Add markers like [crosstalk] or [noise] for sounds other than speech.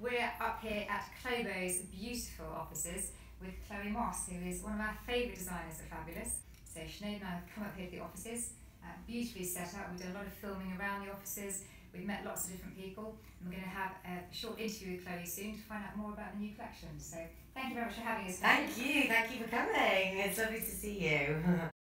We're up here at ChloBo's beautiful offices with Chloe Moss, who is one of our favourite designers at Fabulous. So Sinead and I have come up here to the offices, uh, beautifully set up. We've done a lot of filming around the offices. We've met lots of different people, and we're going to have a short interview with Chloe soon to find out more about the new collection. So thank you very much for having us. Thank you, thank you for coming. It's lovely to see you. [laughs]